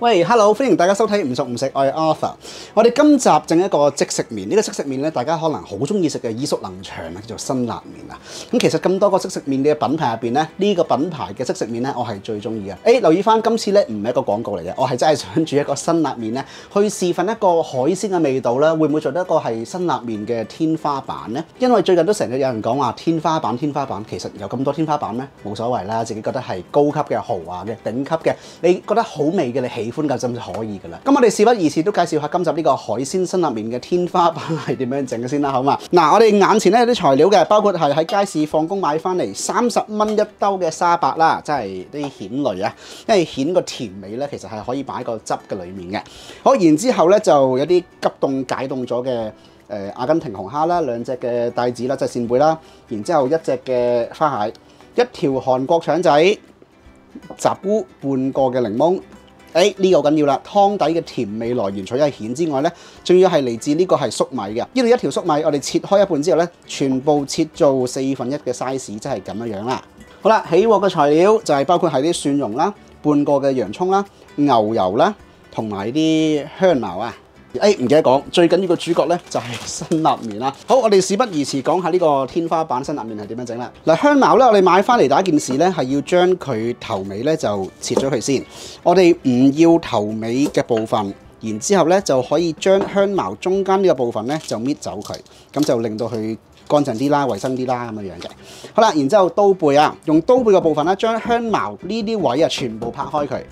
喂，Hello，歡迎大家收睇唔熟唔食，我係 Arthur。我哋今集整一個即食麵，呢個即食麵咧，大家可能好中意食嘅耳熟能詳啊，叫做辛辣麵啊。咁其實咁多個即食麵嘅品牌入邊咧，呢個品牌嘅即食麵咧，我係最中意嘅。誒，留意翻今次咧唔係一個廣告嚟嘅，我係真係想煮一個辛辣麵咧，去示範一個海鮮嘅味道啦。會唔會做得一個係辛辣麵嘅天花板呢？因為最近都成日有人講話天花板，天花板其實有咁多天花板咩？冇所謂啦，自己覺得係高級嘅、豪華嘅、頂級嘅，你覺得好味嘅，你喜喜歡嘅就可以噶啦。咁我哋事不宜遲，都介紹下今集呢個海鮮辛辣麵嘅天花板係點樣整嘅先啦，好嘛？嗱，我哋眼前咧有啲材料嘅，包括係喺街市放工買翻嚟三十蚊一兜嘅沙白啦，即係啲蜆類啊，因為蜆個甜味咧，其實係可以擺個汁嘅裡面嘅。好，然之後咧就有啲急凍解凍咗嘅誒阿根廷紅蝦啦，兩隻嘅帶子啦，即係扇貝啦，然之後一隻嘅花蟹，一條韓國腸仔，雜菇，半個嘅檸檬。誒呢個緊要啦，湯底嘅甜味來源除咗係蜆之外咧，仲要係嚟自呢個係粟米嘅。呢度一條粟米，我哋切開一半之後咧，全部切做四分一嘅 size，即係咁樣樣啦。好啦，起鑊嘅材料就係包括係啲蒜蓉啦、半個嘅洋葱啦、牛油啦，同埋啲香茅啊。誒唔記得講，最緊要個主角咧就係辛辣麵啦。好，我哋事不宜遲，講下呢個天花板辛辣麵係點樣整啦。嗱，香茅咧，我哋買翻嚟第一件事咧係要將佢頭尾咧就切咗佢先。我哋唔要頭尾嘅部分，然之後咧就可以將香茅中間呢個部分咧就搣走佢，咁就令到佢乾淨啲啦、衞生啲啦咁樣樣嘅。好啦，然之後刀背啊，用刀背嘅部分咧，將香茅呢啲位啊全部拍開佢。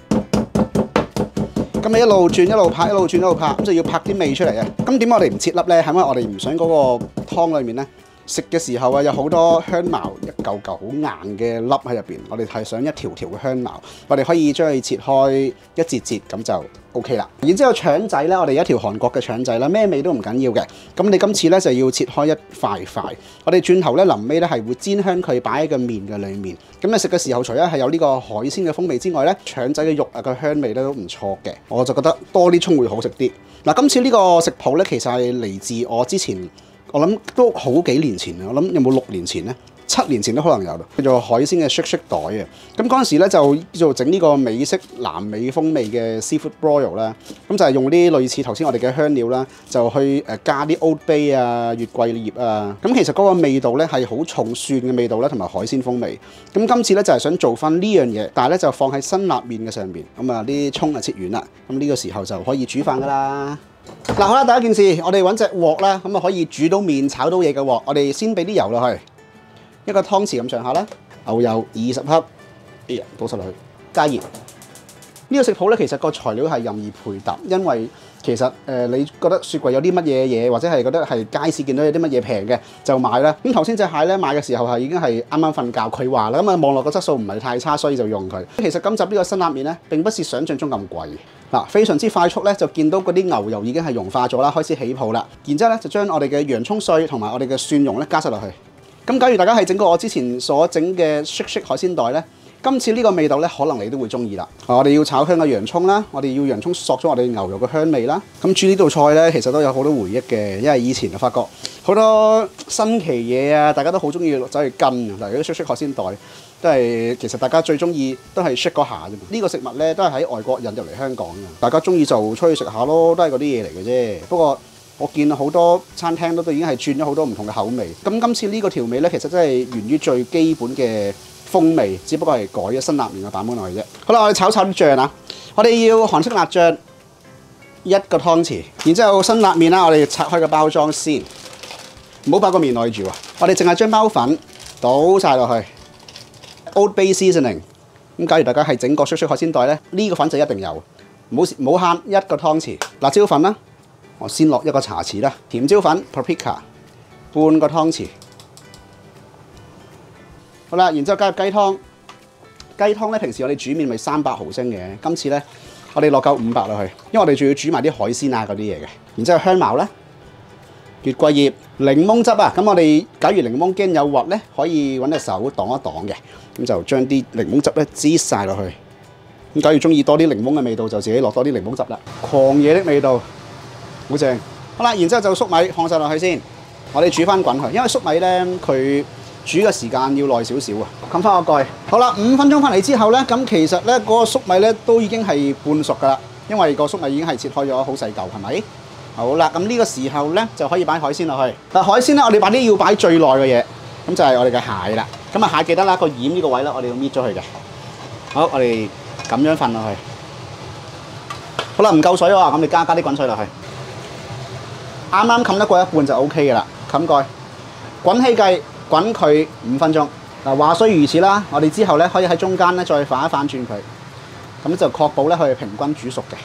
咁你一路轉一路拍，一路轉一路拍，咁就要拍啲味出嚟啊！咁點解我哋唔切粒咧？係因為我哋唔想嗰個湯裏面咧食嘅時候啊，有好多香茅一嚿嚿好硬嘅粒喺入邊。我哋係想一條條嘅香茅，我哋可以將佢切開一節節咁就 OK 啦。然之後腸仔咧，我哋一條韓國嘅腸仔啦，咩味都唔緊要嘅。咁你今次咧就要切開一塊塊。我哋轉頭咧臨尾咧係會煎香佢擺喺個麵嘅裡面。咁你食嘅時候，除咗係有呢個海鮮嘅風味之外咧，腸仔嘅肉啊個香味咧都唔錯嘅。我就覺得多啲葱會好食啲。嗱，今次呢個食譜咧其實係嚟自我之前。我諗都好幾年前啊！我諗有冇六年前咧？七年前都可能有，叫做海鮮嘅 shake shake 袋啊！咁嗰陣時咧就叫做整呢個美式南美風味嘅 seafood broil 啦。咁就係用啲類似頭先我哋嘅香料啦，就去誒加啲 Old Bay 啊、月桂葉啊。咁其實嗰個味道咧係好重蒜嘅味道啦，同埋海鮮風味。咁今次咧就係想做翻呢樣嘢，但係咧就放喺辛辣麵嘅上邊。咁啊啲葱啊切完啦，咁呢個時候就可以煮飯噶啦。嗱，好啦，第一件事，我哋揾隻鑊啦，咁啊可以煮到面、炒到嘢嘅鑊。我哋先俾啲油落去，一个汤匙咁上下啦。牛油二十克，哎呀，倒晒落去，加热。呢个食谱咧，其实个材料系任意配搭，因为其實誒、你覺得雪櫃有啲乜嘢嘢，或者係覺得係街市見到有啲乜嘢平嘅，就買啦。咁頭先隻蟹咧買嘅時候係已經係啱啱瞓覺，佢話啦，咁啊網絡個質素唔係太差，所以就用佢。其實今集呢個辛辣麵咧並不是想像中咁貴，嗱，非常之快速咧就見到嗰啲牛油已經係融化咗啦，開始起泡啦。然之後咧就將我哋嘅洋葱碎同埋我哋嘅蒜蓉咧加晒落去。咁假如大家係整過我之前所整嘅 shake shake 海鮮袋咧。今次呢個味道咧，可能你都會中意啦。我哋要炒香嘅洋葱啦，我哋要洋葱索咗我哋牛肉嘅香味啦。咁煮呢道菜咧，其實都有好多回憶嘅，因為以前就發覺好多新奇嘢啊，大家都好中意走去跟。例如啲 shake shake 海鮮袋，都係其實大家最中意都係 shake 嗰下啫。呢個食物咧都係喺外國引入嚟香港嘅，大家中意就出去食下咯，都係嗰啲嘢嚟嘅啫。不過我見好多餐廳都都已經係轉咗好多唔同嘅口味。咁今次呢個調味咧，其實真係源於最基本嘅風味，只不過係改咗辛辣麵嘅版本落去啫。好啦，我哋炒炒啲醬啊！我哋要韓式辣醬一個湯匙，然之後辛辣麵啦，我哋拆開個包裝先，唔好擺個麵落去住喎。我哋淨係將包粉倒晒落去，Old Bay seasoning。咁假如大家係整個雪雪海鮮袋咧，呢個粉就一定有，唔好唔好慳一個湯匙。辣椒粉啦，我先落一個茶匙啦。甜椒粉 paprika 半個湯匙。好啦，然之後加入雞湯。雞湯咧，平時我哋煮麵咪三百毫升嘅，今次咧我哋落夠五百落去，因為我哋仲要煮埋啲海鮮啊嗰啲嘢嘅。然之後香茅咧，月桂葉、檸檬汁啊。咁我哋假如檸檬驚有核咧，可以揾隻手擋一擋嘅。咁就將啲檸檬汁咧擠晒落去。咁假如中意多啲檸檬嘅味道，就自己落多啲檸檬汁啦。狂野的味道，好正。好啦，然之後就粟米放晒落去先。我哋煮翻滾佢，因為粟米咧佢煮嘅時間要耐少少啊。冚翻個蓋。好啦，五分鐘翻嚟之後咧，咁其實咧嗰個粟米咧都已經係半熟噶啦，因為個粟米已經係切開咗好細嚿，係咪？好啦，咁呢個時候咧就可以擺海鮮落去。嗱，海鮮咧我哋擺啲要擺最耐嘅嘢，咁就係我哋嘅蟹啦。咁啊蟹記得啦，個鹽呢個位咧我哋要搣咗佢嘅。好，我哋咁樣瞓落去。好啦，唔夠水喎，咁你加加啲滾水落去。啱啱冚得過一半就 O K 嘅啦，冚蓋，滾起計，滾佢五分鐘。嗱，話雖如此啦，我哋之後咧可以喺中間咧再反一反轉佢，咁就確保咧佢平均煮熟嘅。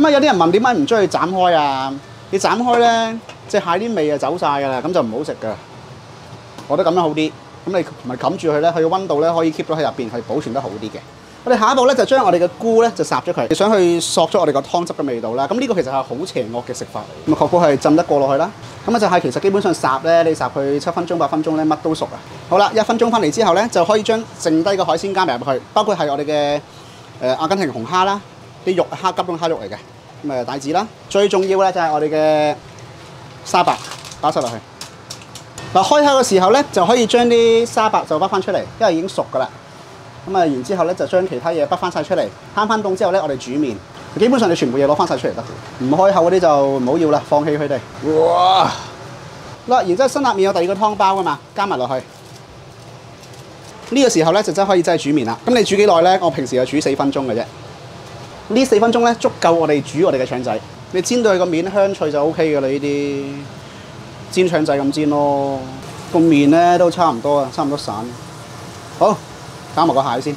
咁啊，有啲人問點解唔將佢斬開啊？你斬開咧，隻蟹啲味啊走晒㗎啦，咁就唔好食㗎。我覺得咁樣好啲。咁你唔係冚住佢咧，佢嘅溫度咧可以 keep 到喺入邊，係保存得好啲嘅。我哋下一步咧就將我哋嘅菇咧就烚咗佢，你想去索咗我哋個湯汁嘅味道啦。咁呢個其實係好邪惡嘅食法嚟，咁啊確保係浸得過落去啦。咁啊就係其實基本上烚咧，你烚佢七分鐘、八分鐘咧，乜都熟啊。好啦，一分鐘翻嚟之後咧，就可以將剩低嘅海鮮加埋入去，包括係我哋嘅誒阿根廷紅蝦啦，啲肉蝦急凍蝦肉嚟嘅，咁誒帶子啦。最重要咧就係我哋嘅沙白打晒落去。嗱，開口嘅時候咧就可以將啲沙白就剝翻出嚟，因為已經熟噶啦。咁啊，然之後咧就將其他嘢滗翻晒出嚟，慳翻凍之後咧，我哋煮麵。基本上你全部嘢攞翻晒出嚟得，唔開口嗰啲就唔好要啦，放棄佢哋。哇！嗱，然之後辛辣麵有第二個湯包噶嘛，加埋落去。呢個時候咧就真係可以真係煮麵啦。咁你煮幾耐咧？我平時就煮四分鐘嘅啫。呢四分鐘咧足夠我哋煮我哋嘅腸仔。你煎到佢個面香脆就 O K 嘅啦，呢啲煎腸仔咁煎咯。個面咧都差唔多啊，差唔多散。好。加埋個蟹先。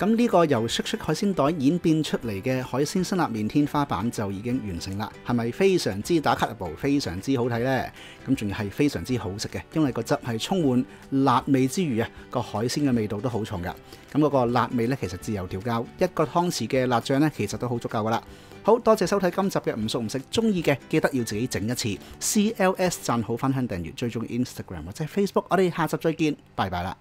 咁呢個由啜啜海鮮袋演變出嚟嘅海鮮辛辣麵天花板就已經完成啦，係咪非常之打卡一部，非常之好睇呢？咁仲要係非常之好食嘅，因為個汁係充滿辣味之餘啊，個海鮮嘅味道都好重噶。咁嗰個辣味呢，其實自由調教，一個湯匙嘅辣醬呢，其實都好足夠噶啦。好多謝收睇今集嘅唔熟唔食，中意嘅記得要自己整一次。CLS 讚好分享訂閱，追蹤 Instagram 或者 Facebook，我哋下集再見，拜拜啦。